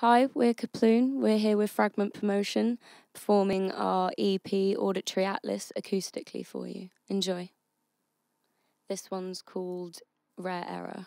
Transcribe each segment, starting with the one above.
Hi, we're Koplune. We're here with Fragment Promotion, performing our EP Auditory Atlas acoustically for you. Enjoy. This one's called Rare Error.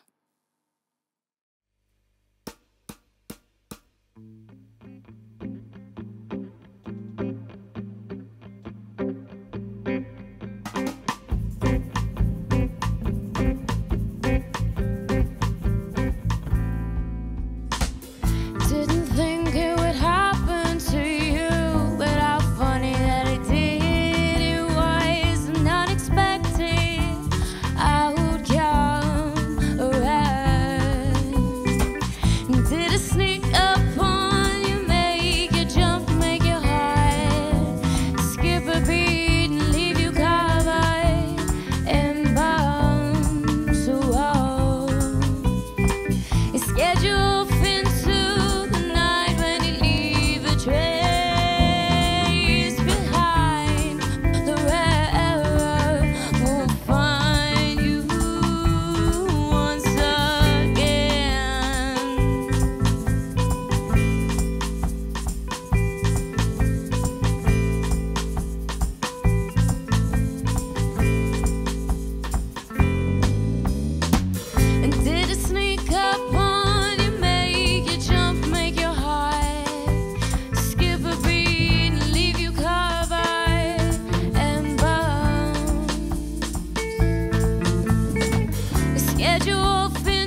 schedule